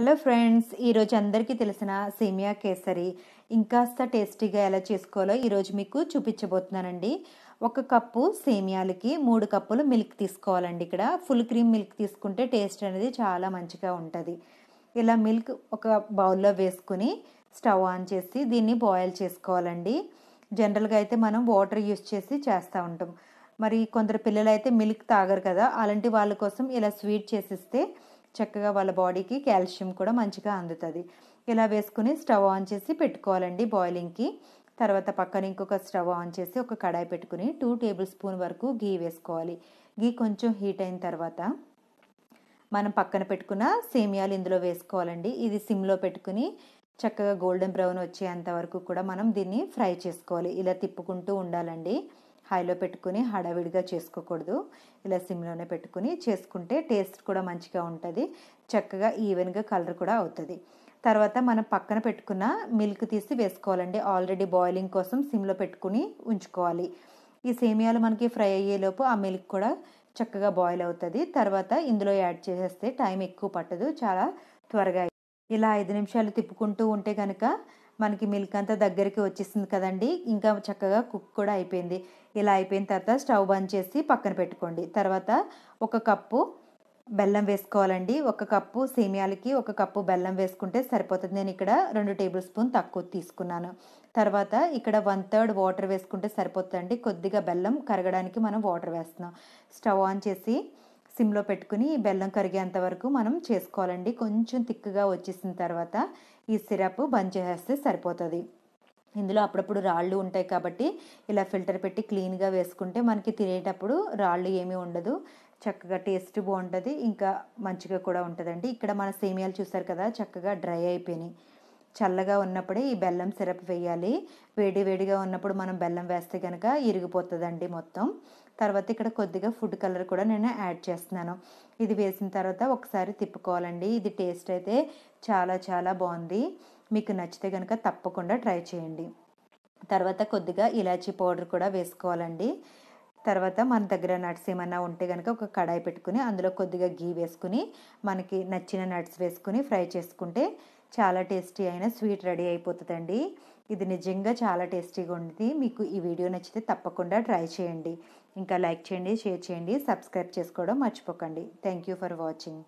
Hello friends ఈరోజు అందరికీ తెలిసిన సేమియా కేసరి ఇంకాస్త టేస్టీగా ఎలా చేసుకోవాలో ఈరోజు మీకు చూపించబోతున్నానండి. ఒక కప్పు సేమియాలకి మూడు కప్పులు మిల్క్ తీసుకోవాలండి ఇక్కడ. ఫుల్ క్రీమ్ మిల్క్ తీసుకుంటే టేస్ట్ అనేది చాలా మంచిగా ఉంటుంది. ఇలా మిల్క్ ఒక బౌల్లో వేసుకుని స్టవ్ ఆన్ చేసి దీన్ని బాయిల్ చేసుకోవాలండి. జనరల్గా అయితే మనం వాటర్ యూస్ చేసి చేస్తూ ఉంటాం. మరి కొందరు పిల్లలు అయితే మిల్క్ తాగరు కదా అలాంటి వాళ్ళ కోసం ఇలా స్వీట్ చేసిస్తే చక్కగా వాళ్ళ బాడీకి కాల్షియం కూడా మంచిగా అందుతుంది. ఇలా వేసుకుని స్టవ్ ఆన్ చేసి పెట్టుకోవాలండి బాయిలింగ్కి. తర్వాత పక్కన ఇంకొక స్టవ్ ఆన్ చేసి ఒక కడాయి పెట్టుకుని టూ టేబుల్ స్పూన్ వరకు గీ వేసుకోవాలి. గీ కొంచెం హీట్ అయిన తర్వాత మనం పక్కన పెట్టుకున్న సేమియాలు ఇందులో వేసుకోవాలండి. ఇది సిమ్లో పెట్టుకుని చక్కగా గోల్డెన్ బ్రౌన్ వచ్చేంత వరకు కూడా మనం దీన్ని ఫ్రై చేసుకోవాలి. ఇలా తిప్పుకుంటూ ఉండాలండి. హైలో పెట్టుకుని హడావిడిగా చేసుకోకూడదు. ఇలా సిమ్లోనే పెట్టుకుని చేసుకుంటే టేస్ట్ కూడా మంచిగా ఉంటుంది. చక్కగా ఈవెన్గా కలర్ కూడా అవుతుంది. తర్వాత మనం పక్కన పెట్టుకున్న మిల్క్ తీసి వేసుకోవాలండి. ఆల్రెడీ బాయిలింగ్ కోసం సిమ్లో పెట్టుకుని ఉంచుకోవాలి. ఈ సేమియాలు మనకి ఫ్రై అయ్యేలోపు ఆ మిల్క్ కూడా చక్కగా బాయిల్ అవుతుంది. తర్వాత ఇందులో యాడ్ చేసేస్తే టైం ఎక్కువ పట్టదు. చాలా త్వరగా ఇలా ఐదు నిమిషాలు తిప్పుకుంటూ ఉంటే కనుక మనకి మిల్క్ అంతా దగ్గరికి వచ్చేసింది కదండి. ఇంకా చక్కగా కుక్ కూడా అయిపోయింది. ఇలా అయిపోయిన తర్వాత స్టవ్ బంద్ చేసి పక్కన పెట్టుకోండి. తర్వాత ఒక కప్పు బెల్లం వేసుకోవాలండి. ఒక కప్పు సేమియాలకి ఒక కప్పు బెల్లం వేసుకుంటే సరిపోతుంది. నేను ఇక్కడ రెండు టేబుల్ స్పూన్ తక్కువ తీసుకున్నాను. తర్వాత ఇక్కడ వన్ థర్డ్ వాటర్ వేసుకుంటే సరిపోతుందండి. కొద్దిగా బెల్లం కరగడానికి మనం వాటర్ వేస్తున్నాం. స్టవ్ ఆన్ చేసి సిమ్లో పెట్టుకుని బెల్లం కరిగేంత వరకు మనం చేసుకోవాలండి. కొంచెం తిక్కుగా వచ్చేసిన తర్వాత ఈ సిరప్ బంద్ చేసేస్తే సరిపోతుంది. ఇందులో అప్పుడప్పుడు రాళ్ళు ఉంటాయి కాబట్టి ఇలా ఫిల్టర్ పెట్టి క్లీన్గా వేసుకుంటే మనకి తినేటప్పుడు రాళ్ళు ఏమీ ఉండదు. చక్కగా టేస్ట్ బాగుంటుంది. ఇంకా మంచిగా కూడా ఉంటుందండి. ఇక్కడ మన సేమియాలు చూసారు కదా చక్కగా డ్రై అయిపోయినాయి. చల్లగా ఉన్నప్పుడే ఈ బెల్లం సిరప్ వేయాలి. వేడి వేడిగా ఉన్నప్పుడు మనం బెల్లం వేస్తే కనుక ఇరిగిపోతుందండి మొత్తం. తర్వాత ఇక్కడ కొద్దిగా ఫుడ్ కలర్ కూడా నేను యాడ్ చేస్తున్నాను. ఇది వేసిన తర్వాత ఒకసారి తిప్పుకోవాలండి. ఇది టేస్ట్ అయితే చాలా చాలా బాగుంది. మీకు నచ్చితే కనుక తప్పకుండా ట్రై చేయండి. తర్వాత కొద్దిగా ఇలాచీ పౌడర్ కూడా వేసుకోవాలండి. తర్వాత మన దగ్గర నట్స్ ఏమన్నా ఉంటే కనుక ఒక కడాయి పెట్టుకుని అందులో కొద్దిగా గీ వేసుకుని మనకి నచ్చిన నట్స్ వేసుకుని ఫ్రై చేసుకుంటే చాలా టేస్టీ అయిన స్వీట్ రెడీ అయిపోతుందండి. ఇది నిజంగా చాలా టేస్టీగా ఉంది మీకు ఈ వీడియో నచ్చితే తప్పకుండా ట్రై చేయండి. ఇంకా లైక్ చేయండి షేర్ చేయండి సబ్స్క్రైబ్ చేసుకోవడం మర్చిపోకండి. Thank you for watching.